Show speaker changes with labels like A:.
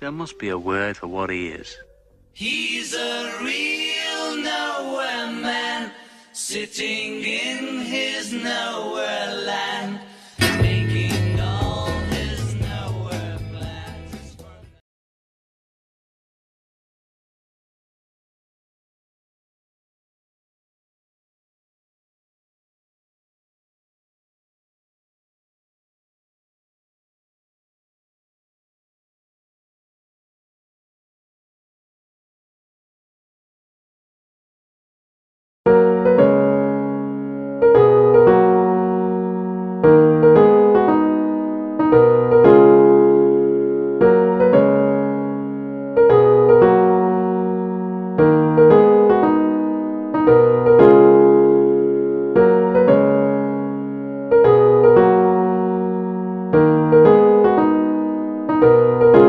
A: There must be a word for what he is.
B: He's a real nowhere man, sitting in his nowhere land. you